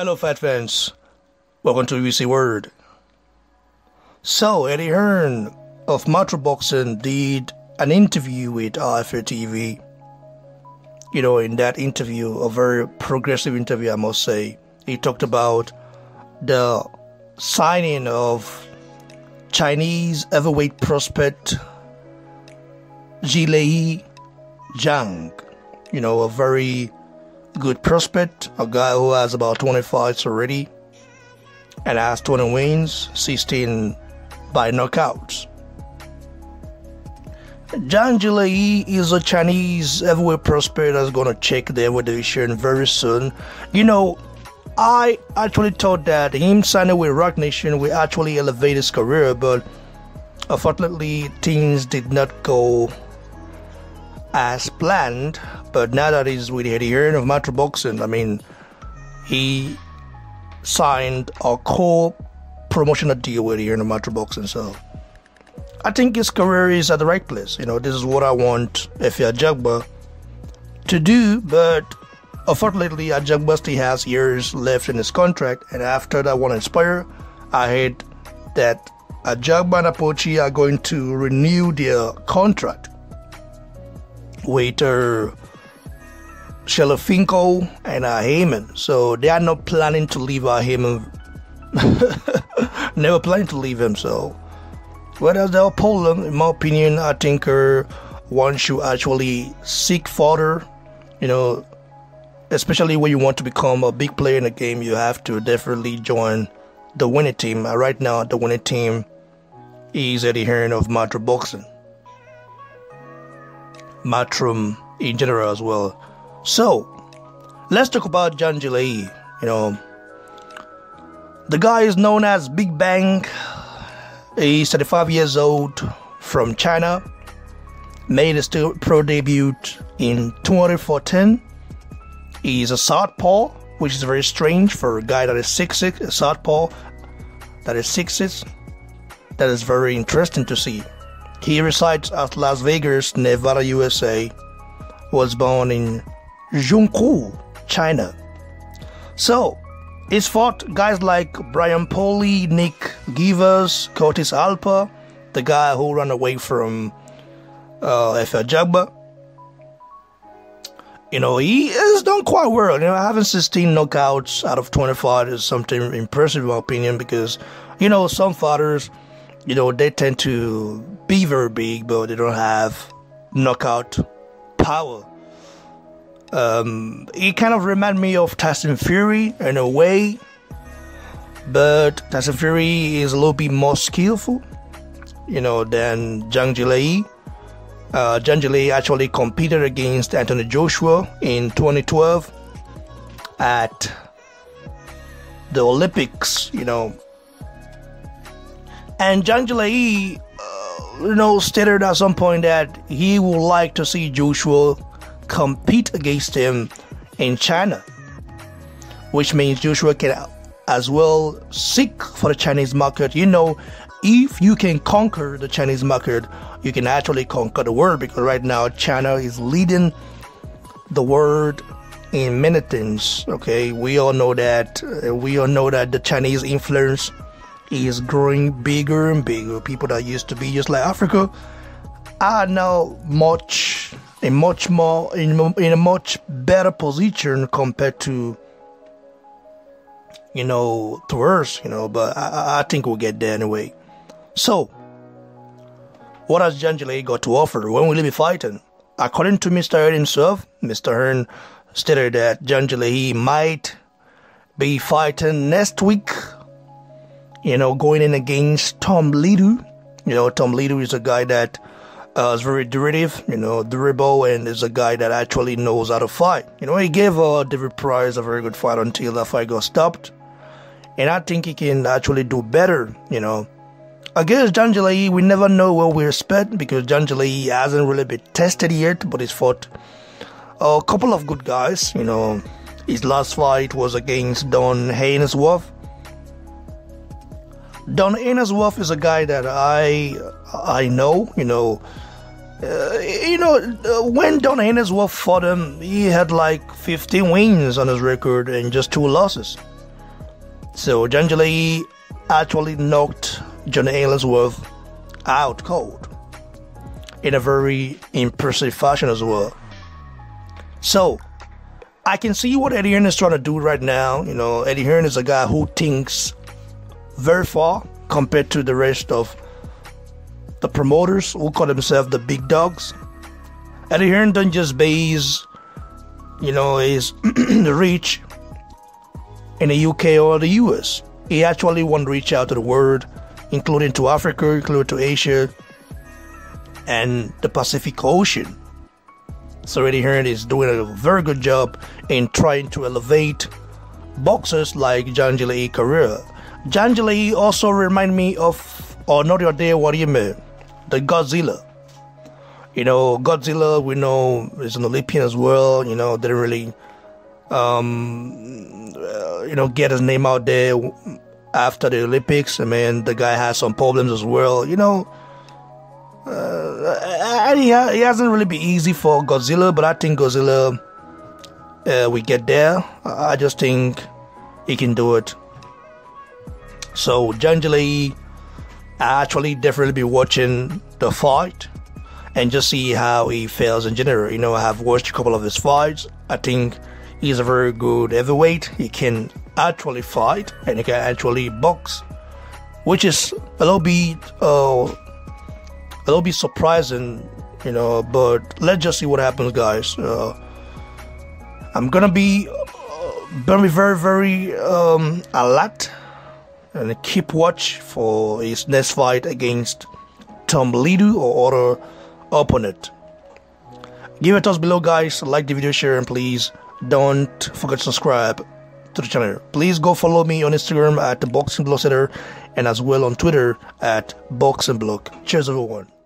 Hello, Fat fans. Welcome to UC Word. So, Eddie Hearn of Boxing did an interview with RFA TV. You know, in that interview, a very progressive interview, I must say, he talked about the signing of Chinese heavyweight prospect Zhilei Zhang. You know, a very good prospect, a guy who has about 20 fights already and has 20 wins, 16 by knockouts. Zhang Zhilei is a Chinese heavyweight prospect that's gonna check the heavyweight division very soon. You know, I actually thought that him signing with Roc Nation will actually elevate his career, but unfortunately things did not go as planned. But now that he's with Eddie Hearn of Matchroom Boxing, I mean, he signed a co promotional deal with Eddie Hearn of Matchroom Boxing, so I think his career is at the right place. You know, this is what I want Efe Ajagba to do, but unfortunately, Ajagba still has years left in his contract, and after that one expire, I heard that Ajagba and Apochi are going to renew their contract with uh, and uh, Haymon. So they are not planning to leave uh, Haymon. Never planning to leave him. So, whereas the Poland, in my opinion, I think uh, one should actually seek further. You know, especially when you want to become a big player in the game, you have to definitely join the winning team. Uh, right now, the winning team is Eddie Hearn of Matchroom Boxing. Matchroom in general as well. So, let's talk about Zhilei. You know, the guy is known as Big Bang. He's 35 years old from China. Made his pro debut in 2014. He's a southpaw, which is very strange for a guy that is 6'6", a southpaw that is 6'6". That is very interesting to see. He resides at Las Vegas, Nevada, USA. Was born in Zhoukou, China. So, he's fought guys like Byron Polley, Nick Guivas, Curtis Harper, the guy who ran away from uh, Efe Ajagba. You know, he has done quite well. You know, having 16 knockouts out of 25 is something impressive in my opinion because, you know, some fighters you know, they tend to be very big, but they don't have knockout power. Um, it kind of reminded me of Tyson Fury in a way, but Tyson Fury is a little bit more skillful, you know, than Zhang Zhilei. Uh, Zhang Zhilei actually competed against Anthony Joshua in 2012 at the Olympics, you know, and Zhang Zhilei, uh, you know, stated at some point that he would like to see Joshua compete against him in China, which means Joshua can as well seek for the Chinese market. You know, if you can conquer the Chinese market, you can actually conquer the world because right now China is leading the world in many things. Okay, we all know that. Uh, we all know that the Chinese influence is growing bigger and bigger. People that used to be just like Africa are now much a much more in, in a much better position compared to you know to us, you know. But I, I think we'll get there anyway. So, what has Zhang got to offer? When will he be fighting? According to Mr. Hearn himself, Mr. Hearn stated that Zhang might be fighting next week you know, going in against Tom Lidu. You know, Tom Lidu is a guy that uh, is very derivative, you know, durable, and is a guy that actually knows how to fight. You know, he gave uh, David Price a very good fight until that fight got stopped. And I think he can actually do better, you know. Against Zhilei, we never know what we expect because Zhilei hasn't really been tested yet, but he's fought a couple of good guys, you know. His last fight was against Don Haynesworth Don Ainsworth is a guy that I I know. You know, uh, you know uh, when Don Ainsworth fought him, he had like 15 wins on his record and just two losses. So Zhang Zhilei actually knocked Johnny Ellsworth out cold in a very impressive fashion as well. So I can see what Eddie Hearn is trying to do right now. You know, Eddie Hearn is a guy who thinks very far compared to the rest of the promoters who call themselves the big dogs. Eddie don't just base, you know, his reach in the UK or the US. He actually want to reach out to the world, including to Africa, including to Asia, and the Pacific Ocean. So Eddie Hearn is doing a very good job in trying to elevate boxers like Zhang Zhilei career. Zhang Zhilei also remind me of, or not your day, what do you mean? The Godzilla. You know, Godzilla, we know, is an Olympian as well. You know, didn't really, um, uh, you know, get his name out there after the Olympics. I mean, the guy has some problems as well. You know, uh, he, he hasn't really been easy for Godzilla, but I think Godzilla, uh, we get there. I just think he can do it. So, Zhilei, I actually definitely be watching the fight and just see how he fares in general. You know, I have watched a couple of his fights. I think he's a very good heavyweight. He can actually fight and he can actually box, which is a little bit, uh, a little bit surprising, you know. But let's just see what happens, guys. Uh, I'm gonna be, uh, gonna be very, very um, alert and keep watch for his next fight against Tom Lidu or other opponent. Give it us below guys, like the video, share and please don't forget to subscribe to the channel. Please go follow me on Instagram at the Boxing Block Center and as well on Twitter at Boxing Block. Cheers everyone.